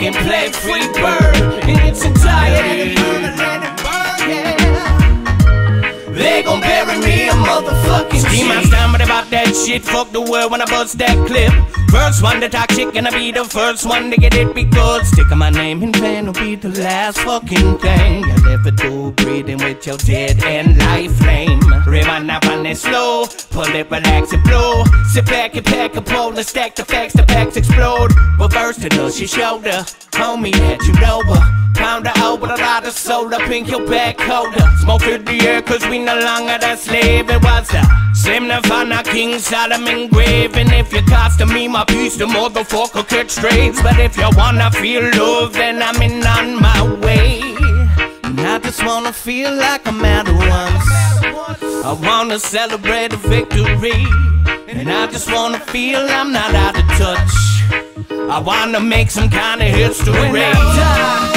fucking play free bird in its entirety. Shit. Fuck the world when I bust that clip. First one to talk shit, gonna be the first one to get it because sticking my name in vain will be the last fucking thing you'll ever do. Breathing with your dead and life flame. Rewind up on it slow, pull it, relax and blow. Sit back and pack a pole and stack the facts, the facts explode. Reverse to touch your shoulder, homie that you know her. Her out with a lot of soda, pink your back holder. Smoke in the air, cause we no longer the slave. It was the Slim Nirvana King Solomon grave. And if you cost me my piece, the motherfucker catch strays. But if you wanna feel love, then I'm in on my way. And I just wanna feel like I'm at once. I wanna celebrate a victory. And I just wanna feel I'm not out of touch. I wanna make some kind of history. When I die,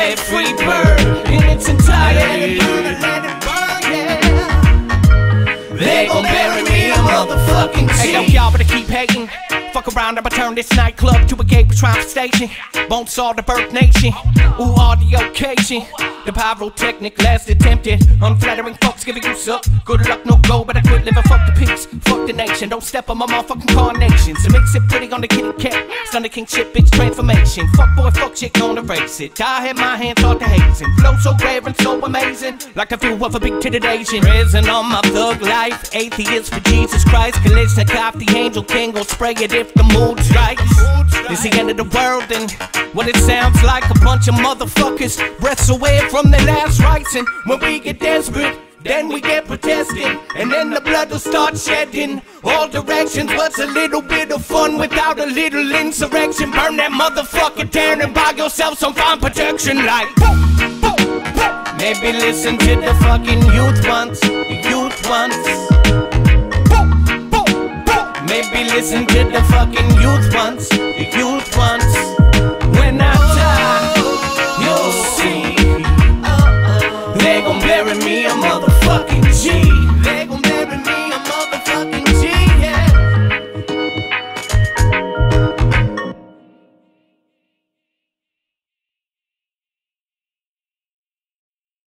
play free bird in its entirety. They gon' bury me a motherfucking G. Hey, yo, y'all better keep hating. Fuck around, I'ma turn this nightclub to a gay patrol station. Won't solve the birth nation. Ooh, all the occasion. The pyrotechnic last attempted. Unflattering giving you suck. Good luck, no go, but I quit living. Fuck the peace, fuck the nation. Don't step on my motherfucking carnation. So mix it pretty on the kitty cat. Stun the king shit, bitch, transformation. Fuck boy, fuck shit, gonna erase it. I had my hands taught to hazing. Flow so rare and so amazing. Like the view of a big titted Asian. Prison on my thug life. Atheist for Jesus Christ. Kalashnikov, the angel king, gon' spray it if the mood strikes. It's the end of the world, and what it sounds like a bunch of motherfuckers breaths away from their last rites. And when we get desperate, then we get protesting, and then the blood will start shedding all directions. What's a little bit of fun without a little insurrection? Burn that motherfucker down and buy yourself some fine protection, like. Maybe listen to the fucking youth once, the youth once. Maybe listen to the fucking youth once, the youth once. fucking G.